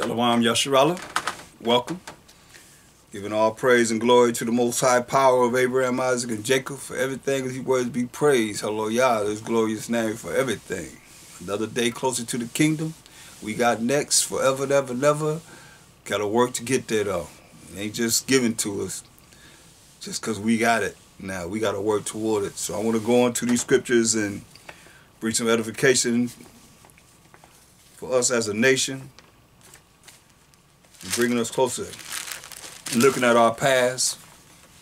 Shalom Yasharallah. Welcome. Giving all praise and glory to the most high power of Abraham, Isaac, and Jacob for everything he words be praised. Hallelujah. His glorious name for everything. Another day closer to the kingdom. We got next forever and ever, never. Gotta work to get there though. It ain't just given to us just because we got it. Now we gotta work toward it. So I want to go into these scriptures and bring some edification for us as a nation and bringing us closer. Looking at our past,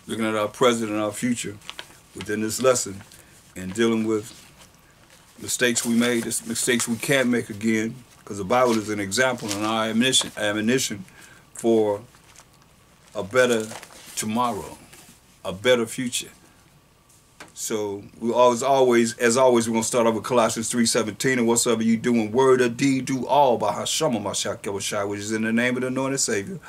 looking at our present and our future within this lesson and dealing with mistakes we made, mistakes we can't make again, because the Bible is an example and our admonition, admonition for a better tomorrow, a better future. So we always, always, as always, we're gonna start off with Colossians 3:17, and whatsoever you do in word or deed, do all by Hashem Mashiach which is in the name of the anointed Savior.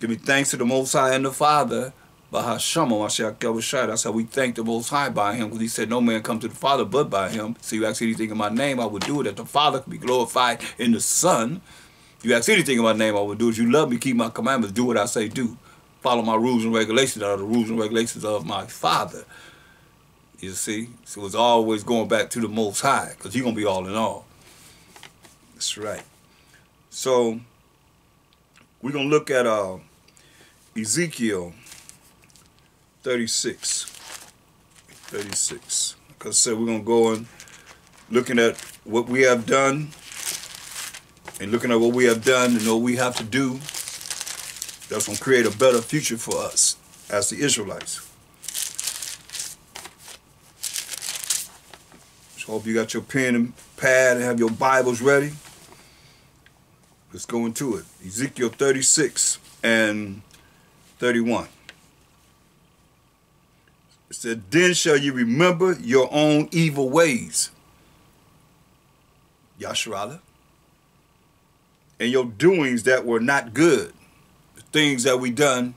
Give me thanks to the Most High and the Father, by Hashem Mashiach That's how we thank the Most High by Him, because He said, "No man come to the Father but by Him." So you ask anything in my name, I will do it, that the Father can be glorified in the Son. If you ask anything in my name, I will do it. You love me, keep my commandments, do what I say, do. Follow my rules and regulations that are the rules and regulations of my Father. You see? So it's always going back to the Most High because He's going to be all in all. That's right. So we're going to look at uh, Ezekiel 36. 36. Like I said, we're going to go and looking at what we have done and looking at what we have done and what we have to do. That's going to create a better future for us as the Israelites. Hope you got your pen and pad and have your Bibles ready. Let's go into it. Ezekiel 36 and 31. It said, Then shall you remember your own evil ways, Yasharala, and your doings that were not good, the things that we done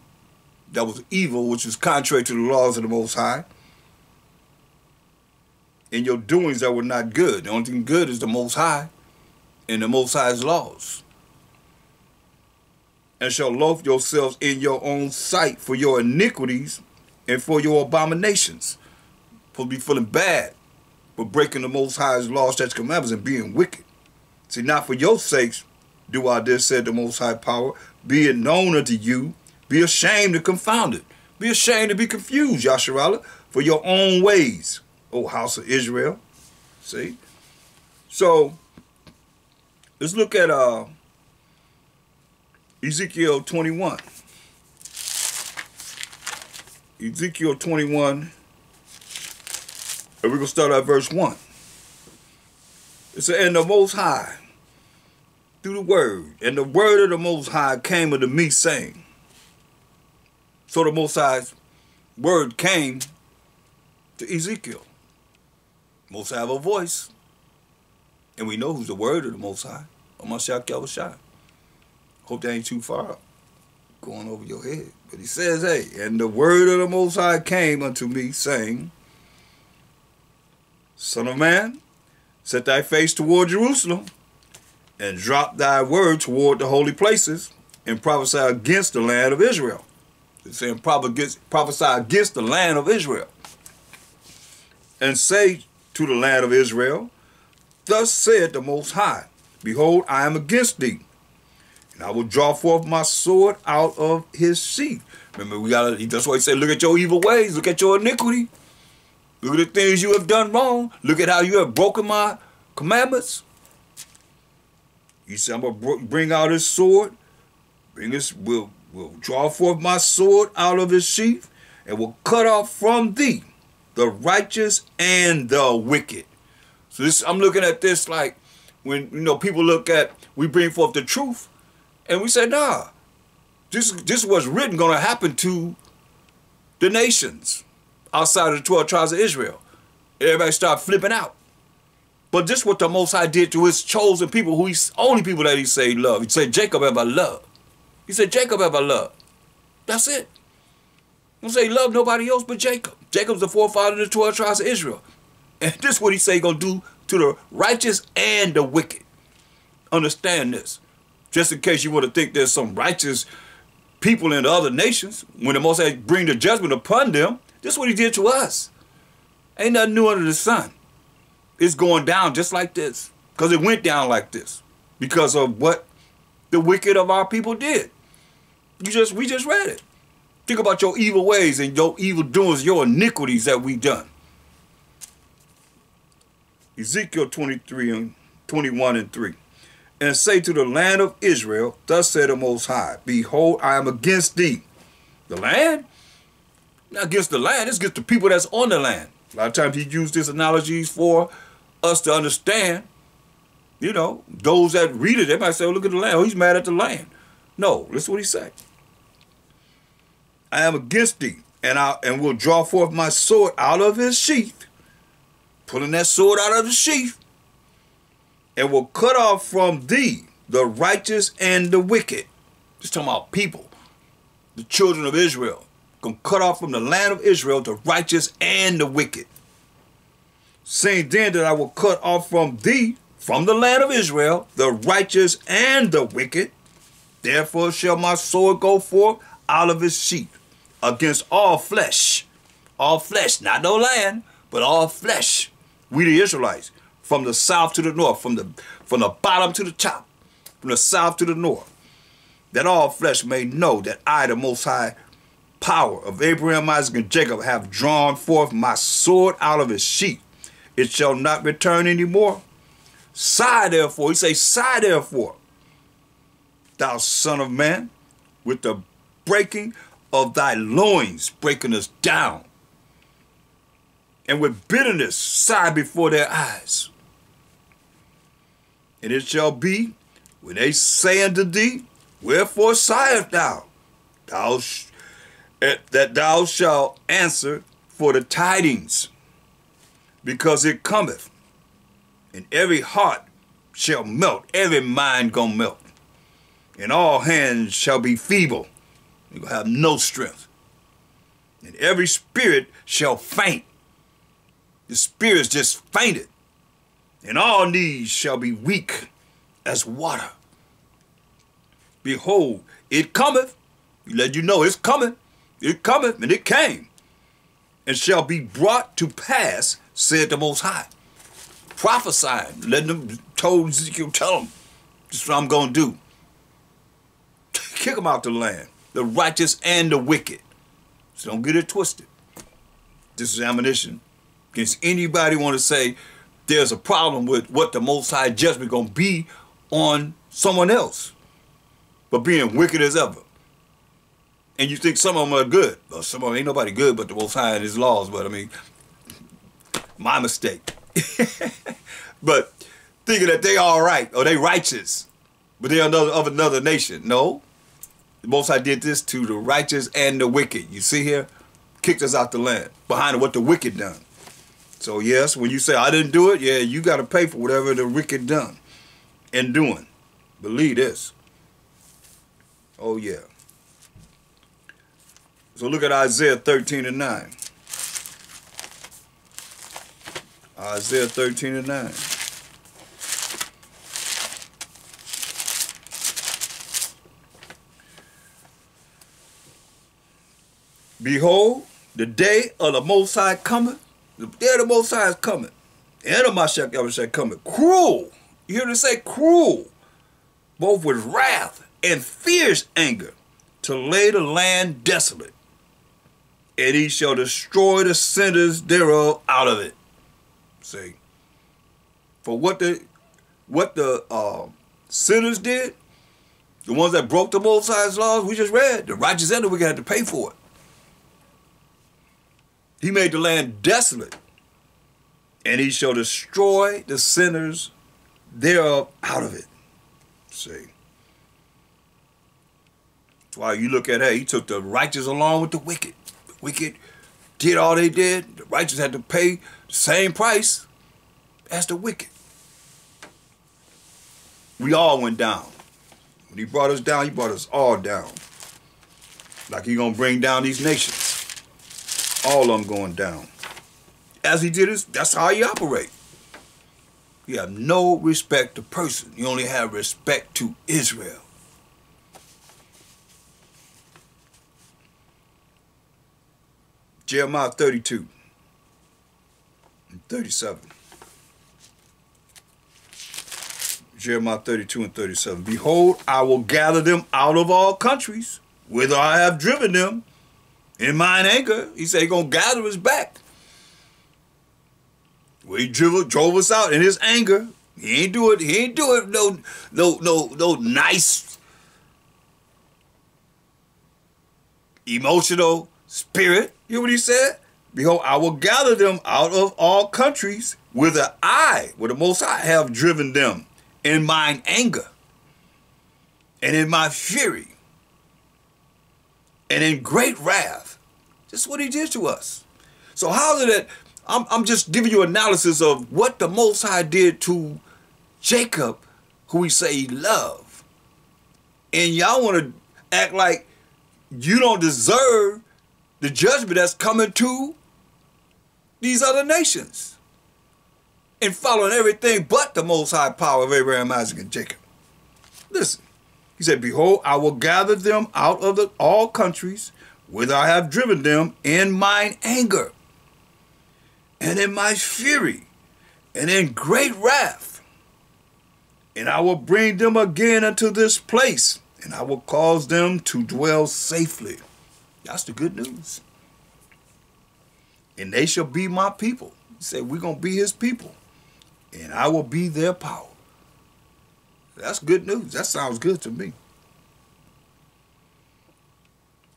that was evil, which was contrary to the laws of the Most High, in your doings that were not good. The only thing good is the Most High and the Most High's laws. And shall loaf yourselves in your own sight for your iniquities and for your abominations. For be feeling bad for breaking the Most High's laws, statutes, commandments, and being wicked. See, not for your sakes do I this, said the Most High power, be it known unto you, be ashamed and confounded. Be ashamed to be confused, Yasharallah, for your own ways. O house of Israel. See? So, let's look at uh, Ezekiel 21. Ezekiel 21, and we're going to start at verse 1. It said, And the Most High, through the word, and the word of the Most High came unto me, saying, So the Most High's word came to Ezekiel. Most High have a voice. And we know who's the word of the Most High. Ha Mashayach Yahawashi. Hope that ain't too far going over your head. But he says, hey, and the word of the Most High came unto me, saying, Son of man, set thy face toward Jerusalem, and drop thy word toward the holy places, and prophesy against the land of Israel. It's saying prophesy against the land of Israel. And say to the land of Israel, Thus said the Most High, Behold, I am against thee, and I will draw forth my sword out of his sheath. Remember, we gotta, that's why he said, look at your evil ways, look at your iniquity. Look at the things you have done wrong. Look at how you have broken my commandments. He said, I'm to bring out his sword. Bring his, will will draw forth my sword out of his sheath and will cut off from thee the righteous and the wicked. So this, I'm looking at this like when you know people look at we bring forth the truth, and we say, nah, this this was written to happen to the nations outside of the 12 tribes of Israel. Everybody start flipping out. But this what the Most High did to his chosen people, who he's only people that he say love. He said Jacob ever love. He said Jacob ever love. That's it. He say love nobody else but Jacob. Jacob's the forefather of the 12 tribes of Israel. And this is what he say gonna do to the righteous and the wicked. Understand this. Just in case you want to think there's some righteous people in the other nations, when the Most High bring the judgment upon them, this is what he did to us. Ain't nothing new under the sun. It's going down just like this. Because it went down like this. Because of what the wicked of our people did. You just we just read it. Think about your evil ways and your evil doings, your iniquities that we done. Ezekiel 23 and 21 and 3. And say to the land of Israel, Thus said the Most High, Behold, I am against thee. The land? Not against the land, it's against the people that's on the land. A lot of times he used this analogies for us to understand. You know, those that read it, they might say, oh, look at the land. Oh, he's mad at the land. No, listen what he said. I am against thee, and I and will draw forth my sword out of his sheath, pulling that sword out of the sheath, and will cut off from thee the righteous and the wicked. Just talking about people, the children of Israel. Gonna cut off from the land of Israel the righteous and the wicked. Saying then that I will cut off from thee, from the land of Israel, the righteous and the wicked. Therefore shall my sword go forth out of his sheath against all flesh. All flesh, not no land, but all flesh. We the Israelites, from the south to the north, from the from the bottom to the top, from the south to the north, that all flesh may know that I, the Most High, power of Abraham, Isaac, and Jacob have drawn forth my sword out of his sheath. It shall not return any more. Sigh therefore, he say, sigh therefore, thou son of man, with the breaking of thy loins, breaking us down. And with bitterness sigh before their eyes. And it shall be, when they say unto thee, Wherefore sighest thou? Thou eh, that thou shalt answer for the tidings, because it cometh, and every heart shall melt, every mind gonna melt, and all hands shall be feeble, you gonna have no strength, and every spirit shall faint. The spirits just fainted, and all knees shall be weak as water. Behold, it cometh. He let you know it's coming. It cometh, and it came, and shall be brought to pass, said the Most High. Prophesying, letting them, told Ezekiel, tell them, this is what I'm going to do. Kick them out the land, the righteous and the wicked. So don't get it twisted. This is ammunition against anybody want to say there's a problem with what the Most High judgment going to be on someone else, but being wicked as ever and you think some of them are good. Well, some of them ain't nobody good but the Most High and His laws. But I mean, my mistake. but thinking that they all right or they righteous, but they are another of another nation. No, Most I did this to the righteous and the wicked. You see here, kicked us out the land behind what the wicked done. So yes, when you say I didn't do it, yeah, you got to pay for whatever the wicked done and doing. Believe this. Oh yeah. So look at Isaiah 13 and 9. Isaiah 13 and 9. Behold, the day of the Most High cometh. The day of the Most High is coming. And of my shall coming. Cruel. You hear me say cruel. Both with wrath and fierce anger to lay the land desolate and he shall destroy the sinners thereof out of it. See, for what the what the uh, sinners did, the ones that broke the Most High's laws, we just read, the righteous and the wicked had to pay for it. He made the land desolate, and he shall destroy the sinners thereof out of it. See. That's why you look at, hey, he took the righteous along with the wicked The wicked did all they did. The righteous had to pay the same price as the wicked. We all went down. When he brought us down, he brought us all down. Like he gonna bring down these nations all of them going down. As he did this, that's how he operate. You have no respect to person. You only have respect to Israel. Jeremiah 32 and 37. Jeremiah 32 and 37. Behold, I will gather them out of all countries, whither I have driven them, in mine anger. He said he's going to gather us back. Where he drove, drove us out in his anger. He ain't do it. He ain't do it. No, no, no, no nice, emotional spirit. You know what he said? Behold, I will gather them out of all countries, whither I, with the Most High, have driven them in mine anger and in my fury and in great wrath. That's what he did to us. So how did it, I'm, I'm just giving you analysis of what the Most High did to Jacob, who we say he loved. And y'all want to act like you don't deserve the judgment that's coming to these other nations and following everything but the most high power of Abraham, Isaac, and Jacob. Listen, he said, Behold, I will gather them out of the, all countries whither I have driven them in mine anger and in my fury and in great wrath. And I will bring them again unto this place, and I will cause them to dwell safely. That's the good news and they shall be my people. He said, we're going to be his people, and I will be their power. That's good news. That sounds good to me.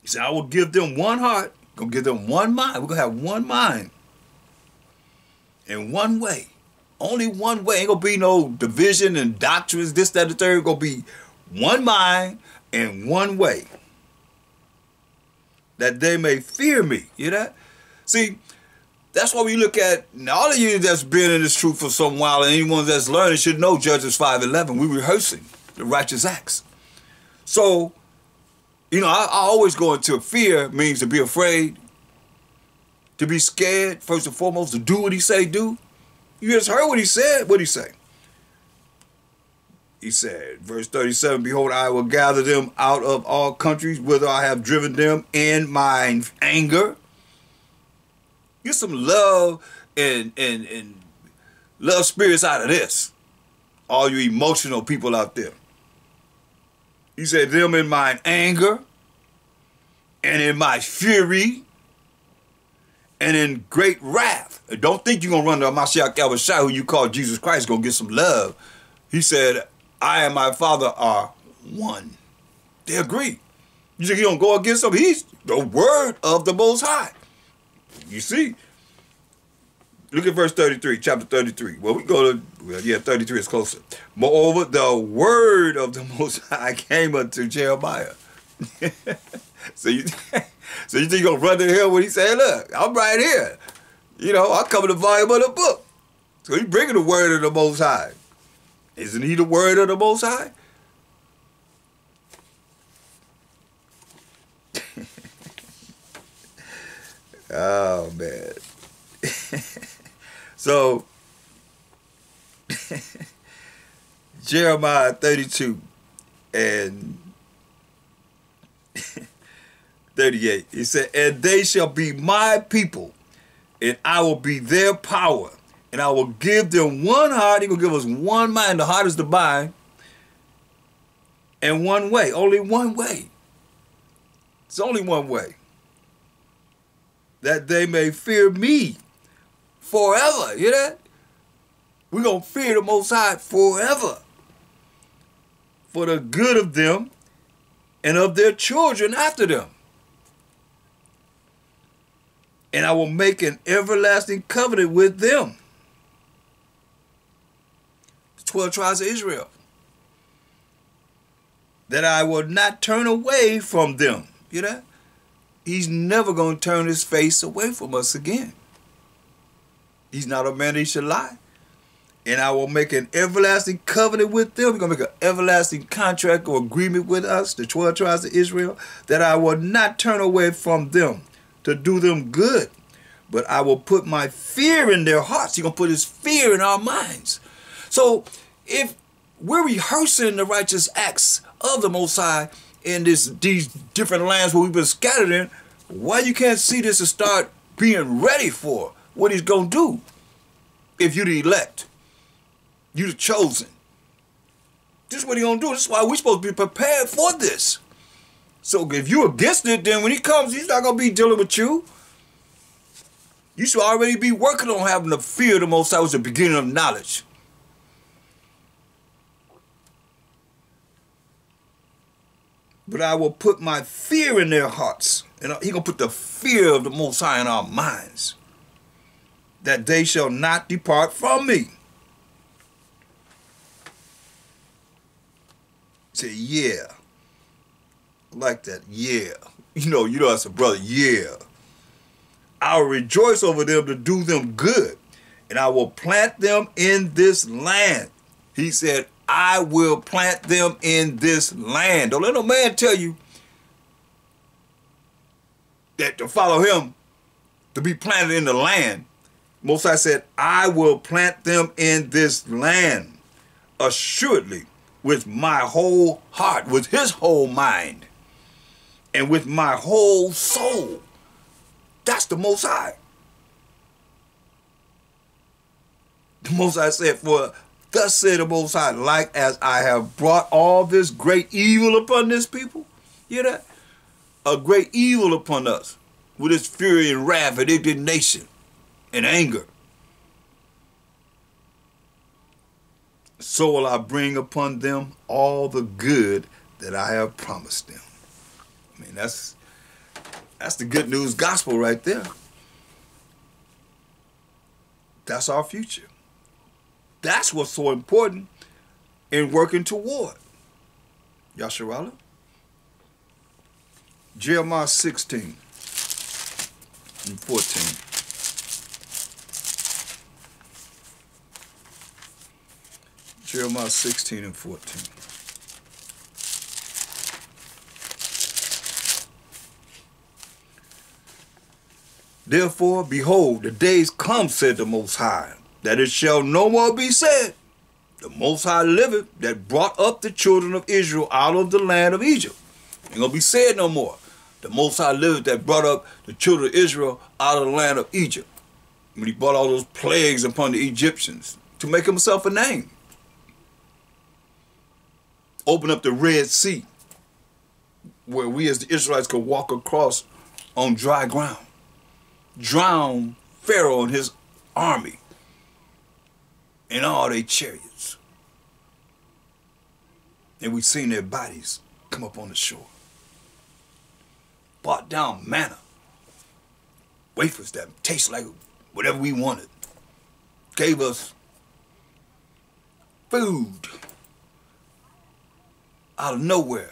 He said, I will give them one heart, to give them one mind. We're to have one mind in one way. Only one way. Ain't to be no division and doctrines, this, that, and the third. to be one mind and one way. That they may fear me. You know? See, that's why we look at all of you that's been in this truth for some while, and anyone that's learning should know Judges five eleven. We're rehearsing the righteous acts. So, you know, I, I always go into fear means to be afraid, to be scared. First and foremost, to do what he say do. You just heard what he said. What he say? He said, verse 37, Behold, I will gather them out of all countries, whither I have driven them in mine anger Get some love and and and love spirits out of this. All you emotional people out there. He said, them in my anger and in my fury and in great wrath. Don't think you're gonna run to Mashayach Yahawashi, who you call Jesus Christ, gonna get some love. He said, I and my father are one. They agree. You think he don't go against them? He's the word of the most high. You see, look at verse 33, chapter 33. Well, we go to, well, yeah, 33 is closer. Moreover, the word of the Most High came unto Jeremiah. so you so you think you're going to run to him when he say, look, I'm right here. You know, I cover the volume of the book. So he's bringing the word of the Most High. Isn't he the word of the Most High? Oh man. So Jeremiah 32 and 38. He said, And they shall be my people, and I will be their power, and I will give them one heart. He will give us one mind. The heart is the mind. And one way. Only one way. It's only one way that they may fear me forever. You know? We're going to fear the Most High forever for the good of them and of their children after them. And I will make an everlasting covenant with them. The 12 tribes of Israel. That I will not turn away from them. You know? he's never going to turn his face away from us again. He's not a man that he should lie. And I will make an everlasting covenant with them. He's going to make an everlasting contract or agreement with us, the 12 tribes of Israel, that I will not turn away from them to do them good. But I will put my fear in their hearts. He's going to put his fear in our minds. So if we're rehearsing the righteous acts of the Most High, in this these different lands where we've been scattered in, why you can't see this and start being ready for what he's going to do. If you the elect, you the chosen. This is what he's going to do. This is why we're supposed to be prepared for this. So if you're against it, then when he comes, he's not going to be dealing with you. You should already be working on having the fear of the Most High was the beginning of knowledge. But I will put my fear in their hearts. And he going to put the fear of the Most High in our minds. That they shall not depart from me. Say, yeah. I like that, yeah. You know, you know, as a brother, yeah. I will rejoice over them to do them good, and I will plant them in this land. He said, I will plant them in this land. Don't let no man tell you that to follow him, to be planted in the land. Most I said, I will plant them in this land, assuredly, with my whole heart, with his whole mind, and with my whole soul. That's the Most High. The Most High said, For thus said the Most High, like as I have brought all this great evil upon this people. You that? A great evil upon us with its fury and wrath and indignation and anger. So will I bring upon them all the good that I have promised them. I mean, that's that's the good news gospel right there. That's our future. That's what's so important in working toward. Yasharala. Jeremiah 16 and 14. Jeremiah 16 and 14. Therefore, behold, the days come, said the Most High, that it shall no more be said, the Most High liveth that brought up the children of Israel out of the land of Egypt. Ain't gonna be said no more. The Most High liveth that brought up the children of Israel out of the land of Egypt. When he brought all those plagues upon the Egyptians to make himself a name. Open up the Red Sea where we as the Israelites could walk across on dry ground drown Pharaoh and his army and all their chariots. And we've seen their bodies come up on the shore. Brought down manna, wafers that taste like whatever we wanted. Gave us food out of nowhere.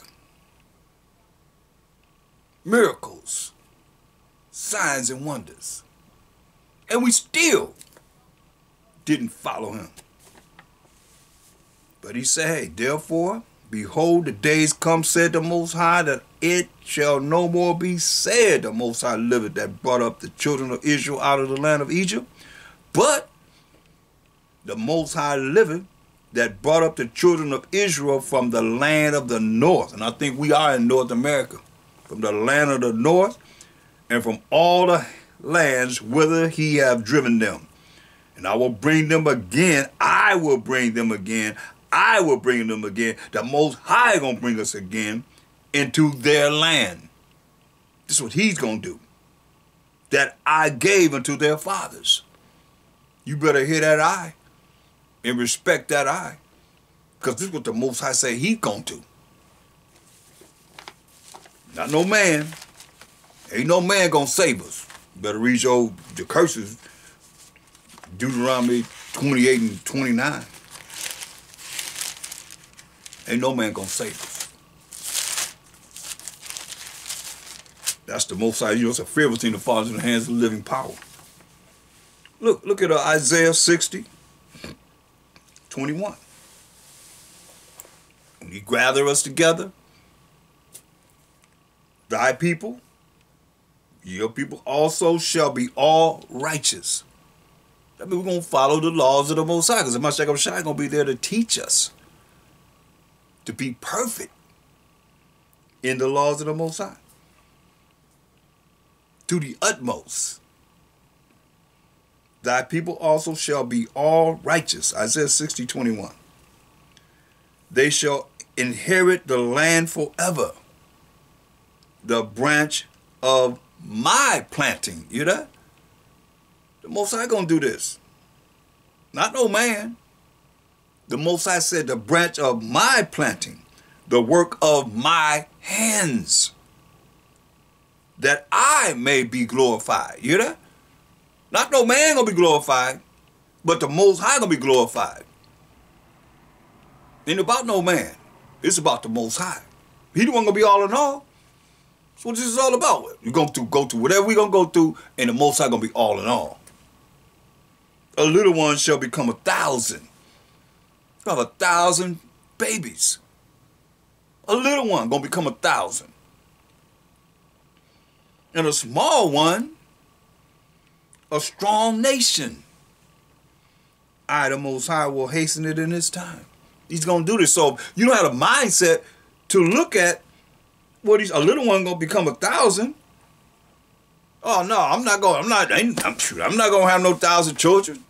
Miracles signs and wonders. And we still didn't follow him. But he said, hey, therefore, behold, the days come, said the Most High, that it shall no more be said, the Most High liveth, that brought up the children of Israel out of the land of Egypt. But the Most High liveth, that brought up the children of Israel from the land of the north. And I think we are in North America. From the land of the north and from all the lands whither he have driven them. And I will bring them again. I will bring them again. I will bring them again. The Most High gonna bring us again into their land. This is what he's gonna do. That I gave unto their fathers. You better hear that I and respect that eye. Because this is what the Most High say he's gonna do. Not no man. Ain't no man gonna save us. Better read your the curses. Deuteronomy 28 and 29. Ain't no man gonna save us. That's the most high. You know, it's a fear between the fathers in the hands of living power. Look, look at uh, Isaiah 60, 21. When you gather us together, thy people, your people also shall be all righteous. That means we're going to follow the laws of the Most High. Because the Mashiach Shai going to be there to teach us to be perfect in the laws of the Most High. To the utmost. Thy people also shall be all righteous. Isaiah 60, 21. They shall inherit the land forever. The branch of my planting. You know? The Most High gonna do this. Not no man. The Most High said the branch of my planting, the work of my hands, that I may be glorified. You that? Not no man gonna be glorified, but the Most High gonna be glorified. Ain't about no man. It's about the Most High. He the one gonna be all in all. That's what this is all about. You're going to go through whatever we're gonna go through, and the Most High gonna be all in all. A little one shall become a thousand. You have a thousand babies. A little one gonna become a thousand. And a small one, a strong nation. I, the Most High, will hasten it in His time. He's gonna do this. So you don't have a mindset to look at what he's a little one gonna become a thousand. Oh no, I'm not going. I'm not. I'm, I'm not gonna have no thousand children.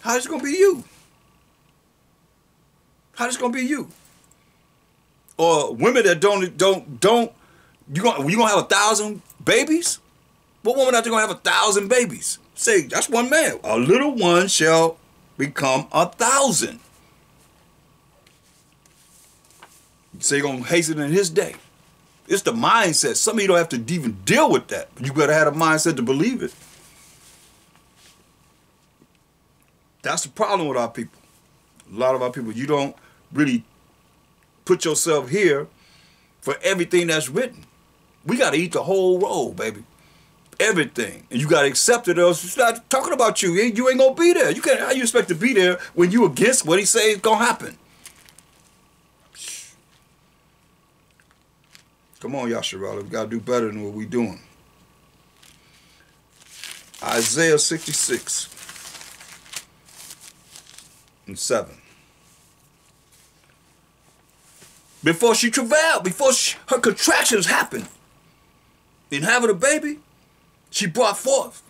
How's it gonna be you? How's it gonna be you? Or women that don't don't don't you gonna you gonna have a thousand babies? What woman out there gonna have a thousand babies? Say that's one man. A little one shall become a thousand. Say you're gonna hasten in his day. It's the mindset. Some of you don't have to even deal with that. But you better have a mindset to believe it. That's the problem with our people. A lot of our people, you don't really put yourself here for everything that's written. We got to eat the whole roll, baby. Everything. And you got to accept it or else it's not talking about you. You ain't to be there. You can't, how you expect to be there when you against what he say is to happen? Come on, Yasharala. We got to do better than what we doing. Isaiah 66 and 7. Before she travailed, before she, her contractions happened, in having a baby, she brought forth.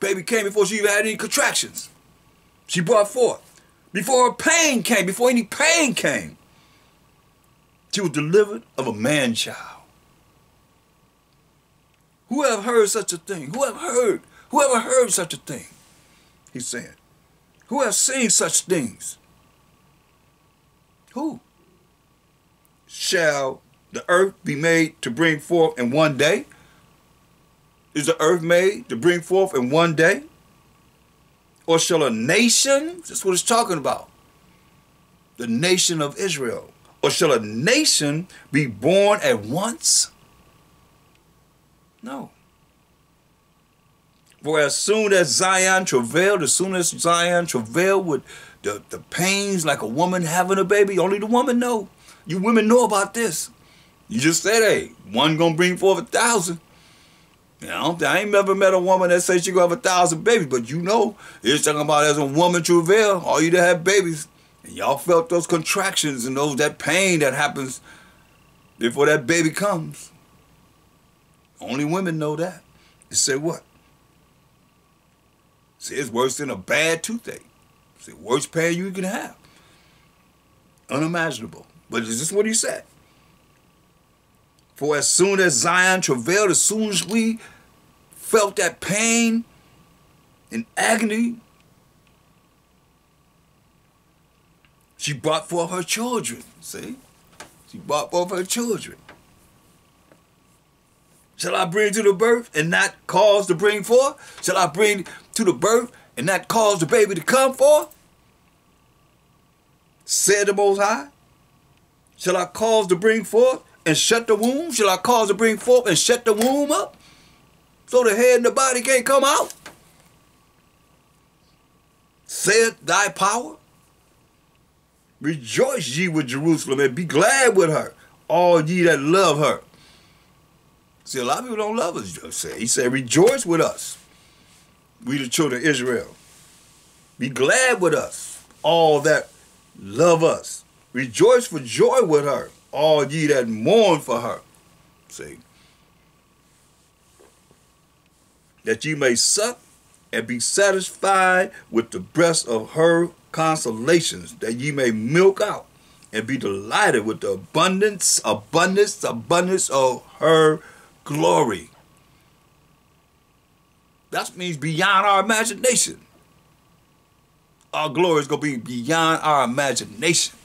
Baby came before she even had any contractions. She brought forth. Before her pain came, before any pain came, she was delivered of a man child. Who have heard such a thing? Who have heard? Who ever heard such a thing? He said. Who have seen such things? Who? Shall the earth be made to bring forth in one day? Is the earth made to bring forth in one day? Or shall a nation, that's what it's talking about, the nation of Israel, or shall a nation be born at once? No. For as soon as Zion travailed, as soon as Zion travailed with the, the pains like a woman having a baby, only the woman know. You women know about this. You just said, hey, one gonna bring forth a thousand. You know, I ain't never met a woman that says she gonna have a thousand babies, but you know, it's talking about as a woman travail, all you to have babies. And y'all felt those contractions and those that pain that happens before that baby comes. Only women know that. It said what? See, it's worse than a bad toothache. It's the worst pain you can have. Unimaginable. But is this what he said? For as soon as Zion travailed, as soon as we felt that pain and agony She brought forth her children. See? She brought forth her children. Shall I bring to the birth and not cause to bring forth? Shall I bring to the birth and not cause the baby to come forth? Said the Most High. Shall I cause to bring forth and shut the womb? Shall I cause to bring forth and shut the womb up? So the head and the body can't come out? Said thy power. Rejoice ye with Jerusalem and be glad with her, all ye that love her. See, a lot of people don't love us, He said, rejoice with us, we the children of Israel. Be glad with us, all that love us. Rejoice for joy with her, all ye that mourn for her. See, that ye may suck and be satisfied with the breast of her consolations, that ye may milk out and be delighted with the abundance, abundance, abundance of her glory. That means beyond our imagination. Our glory is going to be beyond our imagination.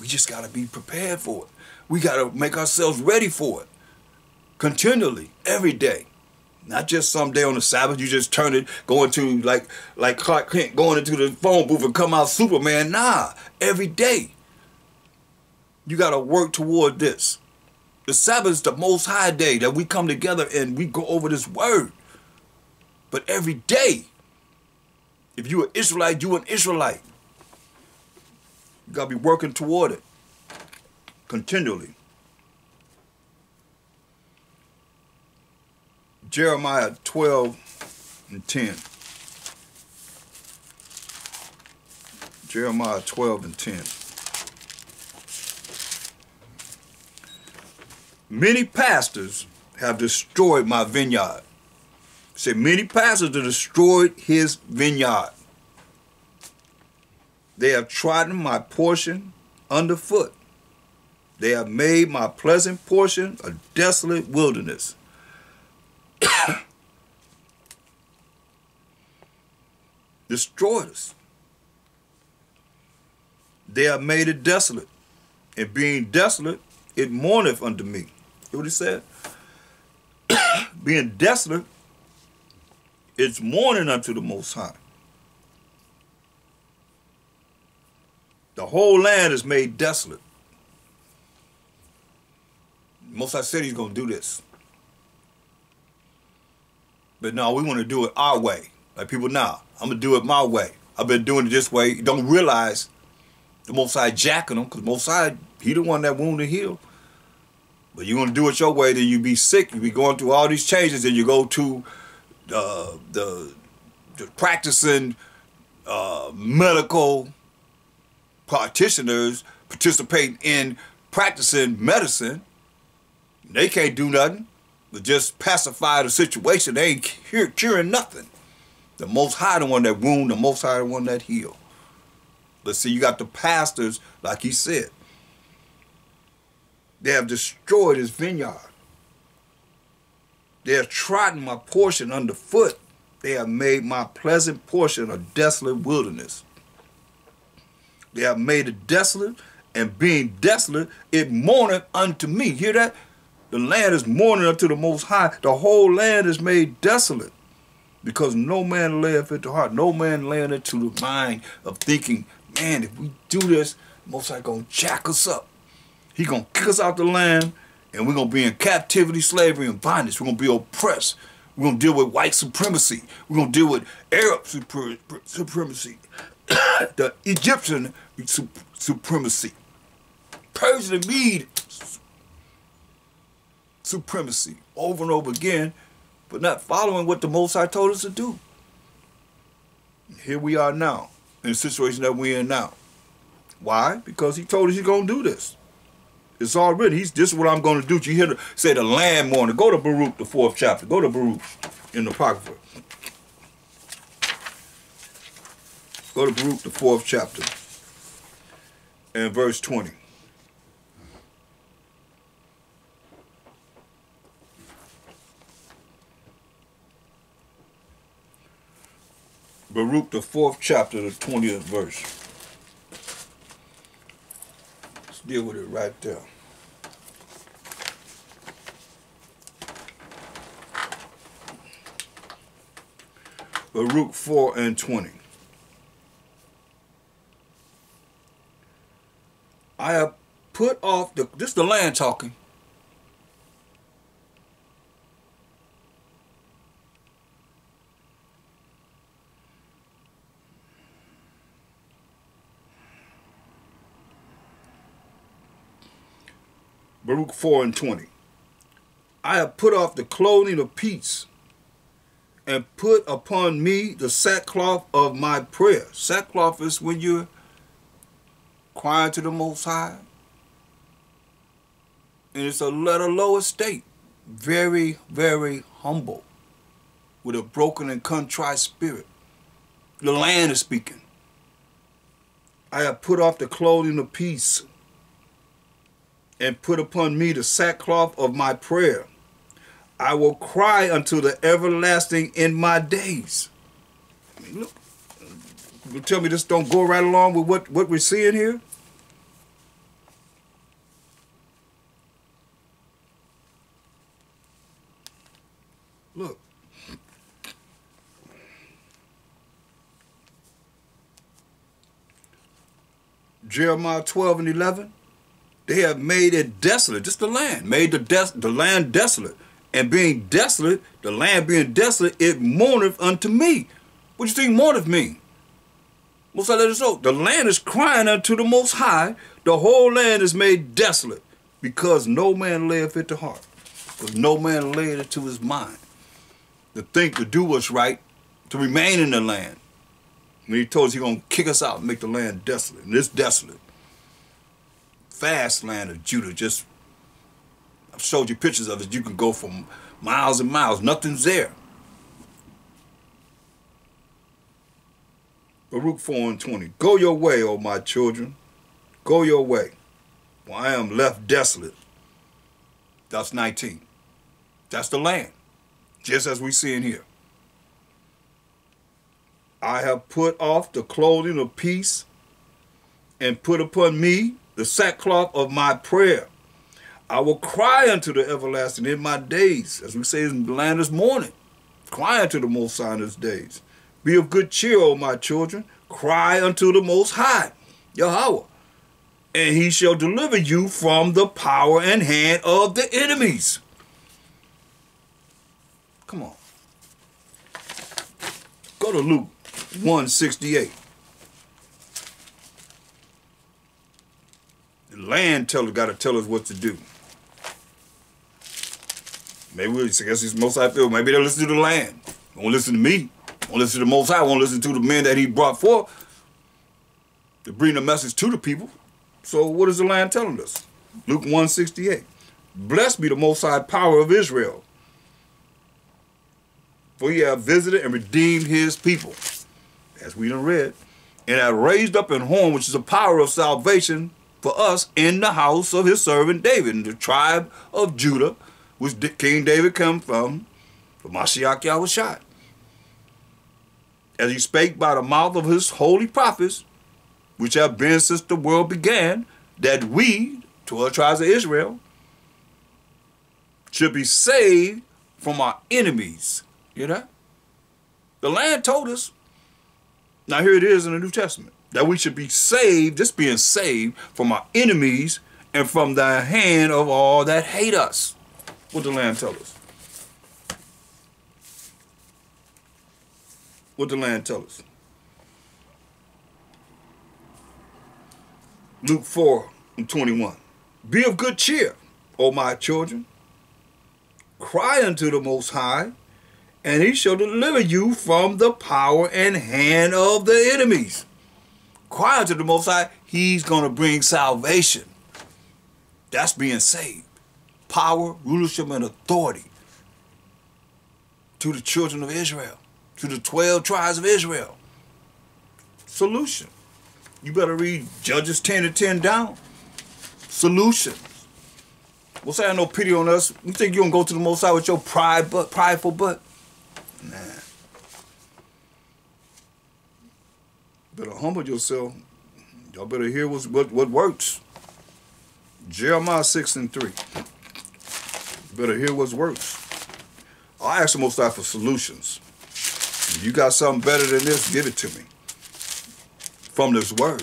We just got to be prepared for it. We got to make ourselves ready for it continually, every day. Not just someday on the Sabbath, you just turn it, going to like like Clark Kent going into the phone booth and come out Superman. Nah, every day. You gotta work toward this. The Sabbath is the most high day that we come together and we go over this word. But every day, if you're an Israelite, you're an Israelite. You gotta be working toward it continually. Jeremiah 12 and 10. Jeremiah 12 and 10. Many pastors have destroyed my vineyard. Say, many pastors have destroyed his vineyard. They have trodden my portion underfoot. They have made my pleasant portion a desolate wilderness. Destroyed us. They have made it desolate. And being desolate, it mourneth unto me. You what he said? being desolate, it's mourning unto the Most High. The whole land is made desolate. Most High said he's going to do this. But no, we want to do it our way. Like people now, I'm gonna do it my way. I've been doing it this way. You don't realize the Most High jacking them, because Most High, he the one that wounded heal. But you're gonna do it your way, then you be sick. You be going through all these changes, and you go to uh, the, the practicing uh, medical practitioners participating in practicing medicine. They can't do nothing but just pacify the situation. They ain't curing nothing. The Most High, the one that wound, the Most High, the one that heal. But see, you got the pastors, like he said. They have destroyed his vineyard. They have trodden my portion underfoot. They have made my pleasant portion a desolate wilderness. They have made it desolate, and being desolate, it mourneth unto me. Hear that? The land is mourning unto the Most High. The whole land is made desolate because no man layeth it to heart. No man layeth it to the mind of thinking, man, if we do this, Most High gonna jack us up. He gonna kick us out the land, and we're gonna be in captivity, slavery, and bondage. We're gonna be oppressed. We're gonna deal with white supremacy. We're gonna deal with Arab supremacy, the Egyptian supremacy, Persian and Mede supremacy over and over again but not following what the Most High told us to do. Here we are now, in the situation that we're in now. Why? Because he told us he's going to do this. It's already, he's, this is what I'm going to do. You hear the, say the land mourner. Go to Baruch, the fourth chapter. Go to Baruch in the Apocrypha. Go to Baruch, the fourth chapter, and verse 20. Baruch, the fourth chapter, the 20th verse. Let's deal with it right there. Baruch 4 and 20. I have put off the, this is the land talking. Baruch 4 and 20. I have put off the clothing of peace and put upon me the sackcloth of my prayer. Sackcloth is when you're crying to the Most High. And it's a letter low estate. Very, very humble. with a broken and contrite spirit. The land is speaking. I have put off the clothing of peace and put upon me the sackcloth of my prayer. I will cry unto the everlasting in my days. I mean, look, you tell me this don't go right along with what, what we're seeing here? Look. Jeremiah 12 and 11. They have made it desolate, just the land, made the, des- the land desolate. And being desolate, the land being desolate, it mourneth unto me. What do you think mourneth mean? Most I let us know. The land is crying unto the Most High. The whole land is made desolate because no man layeth it to heart. Because no man laid it to his mind. To think, to do what's right, to remain in the land. When he told us he's going to kick us out and make the land desolate. And it's desolate. Fast land of Judah. Just, I've showed you pictures of it. You can go from miles and miles. Nothing's there. Baruch 4 and 20. Go your way, O my children. Go your way. For I am left desolate. That's 19. That's the land. Just as we see in here. I have put off the clothing of peace and put upon me the sackcloth of my prayer. I will cry unto the everlasting in my days, as we say in the land this morning. Cry unto the Most High in his days. Be of good cheer, O my children. Cry unto the Most High, Yahawah, and he shall deliver you from the power and hand of the enemies. Come on. Go to Luke 168. Land teller got to tell us what to do. Maybe we, I guess it's most I feel, maybe they'll listen to the land. Won't listen to me. Won't listen to the Most High. Won't listen to the men that he brought forth to bring the message to the people. So what is the land telling us? Luke 168. Blessed be the Most High power of Israel. For he hath visited and redeemed his people as we done read, and have raised up an horn, which is a power of salvation for us in the house of his servant David, in the tribe of Judah, which King David come from, for Mashayach shot. As he spake by the mouth of his holy prophets, which have been since the world began, that we, twelve tribes of Israel, should be saved from our enemies. You know? The land told us now here it is in the New Testament that we should be saved, just being saved from our enemies and from the hand of all that hate us. What the land tell us? What the land tell us? Luke 4 and 21. Be of good cheer, O my children. Cry unto the Most High, and he shall deliver you from the power and hand of the enemies. Cry unto the Most High, he's going to bring salvation. That's being saved. Power, rulership, and authority to the children of Israel, to the 12 tribes of Israel. Solution. You better read Judges 10 to 10 down. Solution. We'll say I no pity on us. You think you're going to go to the Most High with your pride, but prideful butt? Nah. Better humble yourself. Y'all better hear what's, what, what works. Jeremiah 6 and 3. Better hear what works. I ask the Most High for solutions. If you got something better than this, give it to me. From this word.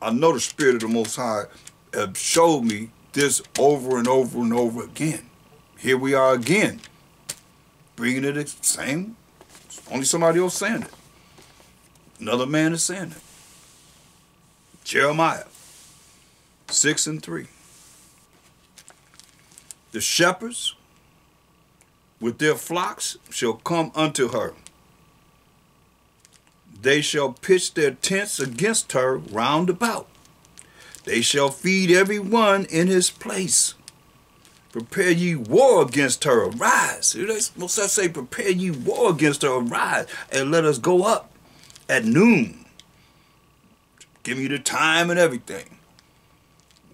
I know the Spirit of the Most High have showed me this over and over and over again. Here we are again bringing it the same. Only somebody else saying it. Another man is saying it. Jeremiah 6 and 3. The shepherds with their flocks shall come unto her. They shall pitch their tents against her round about. They shall feed every one in his place. Prepare ye war against her, arise. Most I say, prepare ye war against her, arise, and let us go up at noon. Give me the time and everything.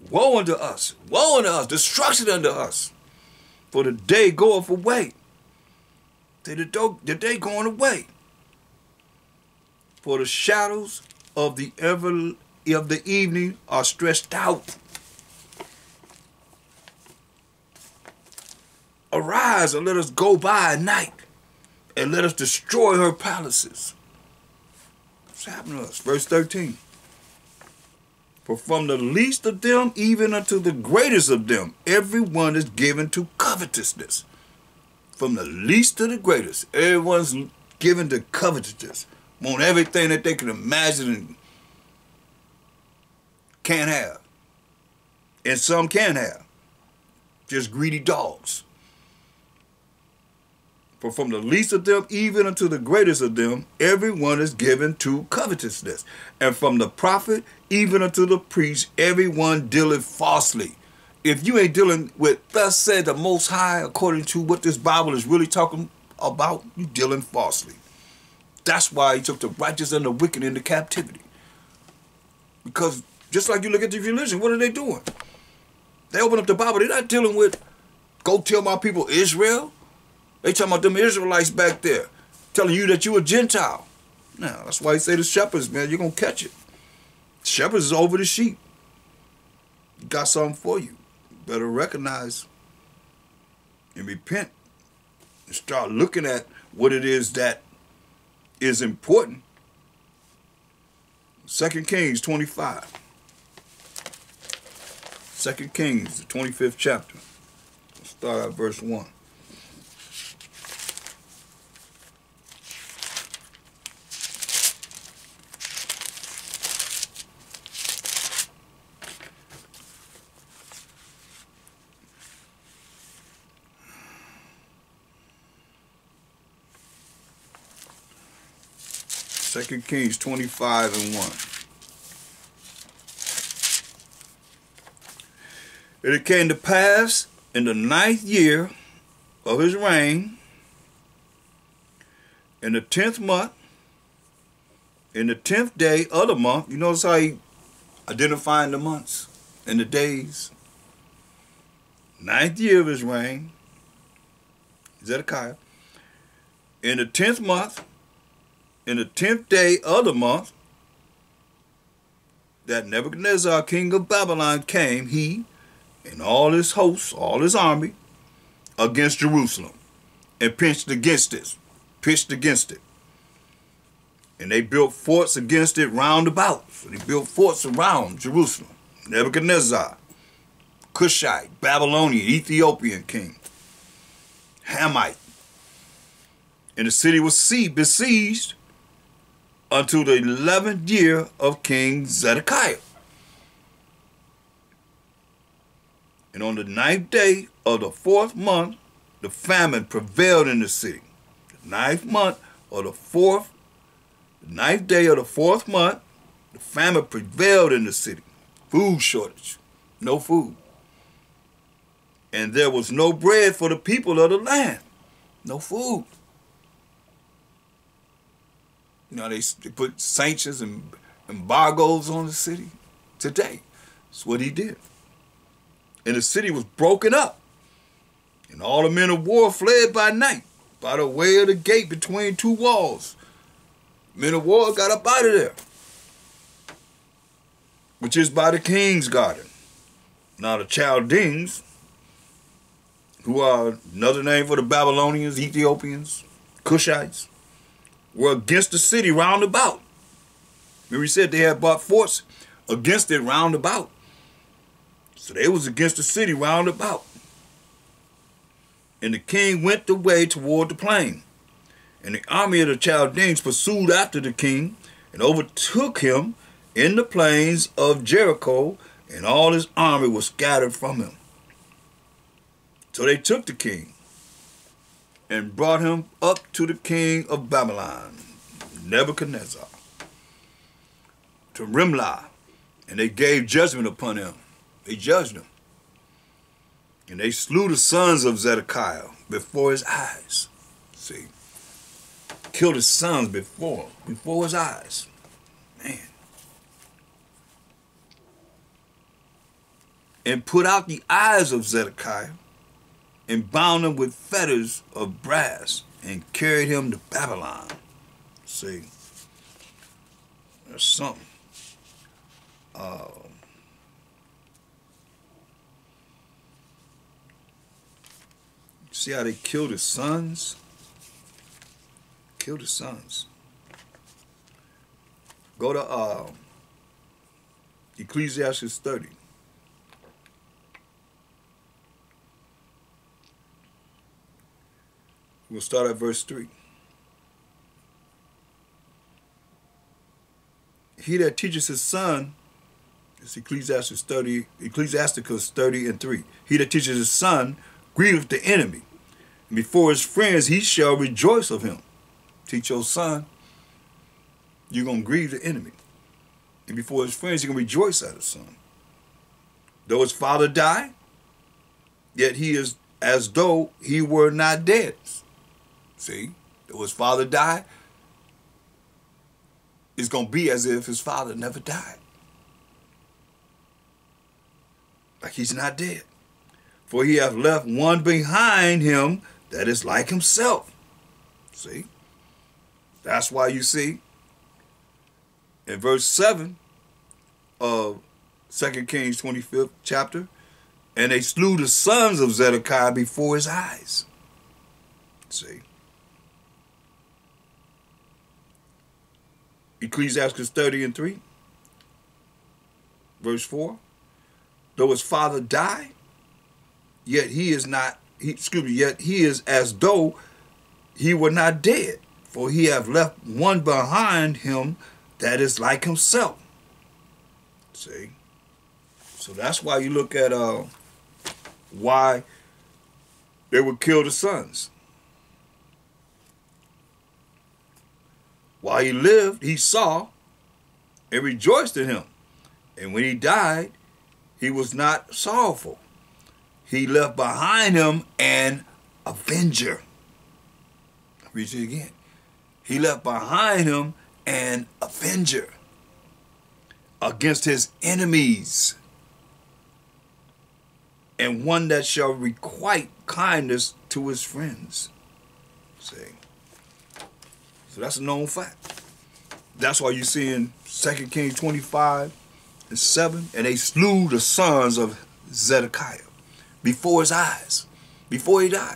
Woe unto us, woe unto us, destruction unto us. For the day goeth away. The day going away. For the shadows of the ever of the evening are stretched out. Arise and let us go by at night, and let us destroy her palaces. What's happening to us? Verse 13. For from the least of them even unto the greatest of them, everyone is given to covetousness. From the least to the greatest, everyone's given to covetousness. Want everything that they can imagine and can't have. And some can have. Just greedy dogs. For from the least of them even unto the greatest of them, everyone is given to covetousness. And from the prophet even unto the priest, everyone dealeth falsely. If you ain't dealing with thus said the Most High, according to what this Bible is really talking about, you dealing falsely. That's why he took the righteous and the wicked into captivity. Because just like you look at the religion, what are they doing? They open up the Bible, they're not dealing with, go tell my people Israel. They talking about them Israelites back there, telling you that you a Gentile. Now, that's why he say the shepherds, man, you're going to catch it. Shepherds is over the sheep. Got something for you. Better recognize and repent and start looking at what it is that is important. Second Kings 25. Second Kings, the 25th chapter. Start at verse 1. Second Kings 25 and 1. And it came to pass in the ninth year of his reign, in the tenth month, in the tenth day of the month, you notice how he identifying the months and the days. Ninth year of his reign, Zedekiah, in the tenth month, in the tenth day of the month that Nebuchadnezzar, king of Babylon, came, he and all his hosts, all his army, against Jerusalem and pitched against it, pitched against it. And they built forts against it round about. So they built forts around Jerusalem. Nebuchadnezzar, Cushite, Babylonian, Ethiopian king, Hamite. And the city was besieged until the eleventh year of King Zedekiah. And on the ninth day of the fourth month, the famine prevailed in the city. The ninth month of the fourth, the ninth day of the fourth month, the famine prevailed in the city. Food shortage, no food. And there was no bread for the people of the land, no food. You know, they, they put sanctions and embargoes on the city today. That's what he did. And the city was broken up. And all the men of war fled by night, by the way of the gate between two walls. Men of war got up out of there, which is by the king's garden. Now the Chaldeans, who are another name for the Babylonians, Ethiopians, Cushites, were against the city round about. Remember he said they had bought forts against it round about. So they was against the city round about. And the king went the way toward the plain. And the army of the Chaldeans pursued after the king and overtook him in the plains of Jericho, and all his army was scattered from him. So they took the king and brought him up to the king of Babylon, Nebuchadnezzar, to Riblah, and they gave judgment upon him. They judged him. And they slew the sons of Zedekiah before his eyes. See? Killed his sons before, before his eyes. Man. And put out the eyes of Zedekiah and bound him with fetters of brass and carried him to Babylon. See? There's something. Uh, see how they killed his sons? Killed his sons. Go to uh, Ecclesiastes 30. We'll start at verse 3. he that teaches his son, it's Ecclesiastes 30, Ecclesiasticus 30 and 3. He that teaches his son grieveth the enemy. And before his friends he shall rejoice of him. Teach your son, you're going to grieve the enemy. And before his friends, you're going to rejoice at his son. Though his father die, yet he is as though he were not dead. See? Though his father died, it's going to be as if his father never died. Like he's not dead. For he hath left one behind him that is like himself. See? That's why you see in verse 7 of 2 Kings 25th chapter, and they slew the sons of Zedekiah before his eyes. See? Ecclesiastes 30 and 3, verse 4. Though his father die, yet he is not, he, excuse me, yet he is as though he were not dead, for he have left one behind him that is like himself. See? So that's why you look at uh, why they would kill the sons. While he lived, he saw and rejoiced in him. And when he died, he was not sorrowful. He left behind him an avenger. Read it again. He left behind him an avenger against his enemies and one that shall requite kindness to his friends. See? So that's a known fact. That's why you see in 2 Kings 25 and 7, and they slew the sons of Zedekiah before his eyes, before he died.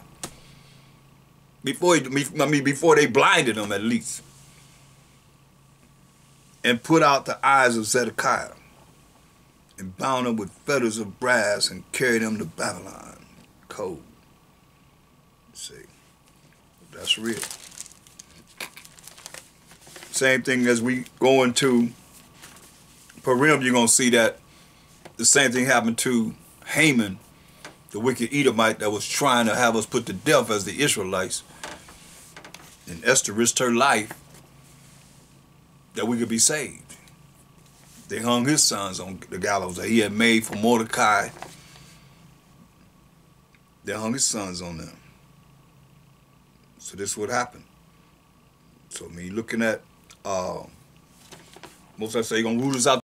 Before he, I mean, before they blinded him at least. And put out the eyes of Zedekiah and bound him with fetters of brass and carried him to Babylon. Cold. See, that's real. Same thing as we go into Purim, you're going to see that the same thing happened to Haman, the wicked Edomite that was trying to have us put to death as the Israelites. And Esther risked her life that we could be saved. They hung his sons on the gallows that he had made for Mordecai. They hung his sons on them. So this would happen. So me looking at uh, most I say, you're going to root us out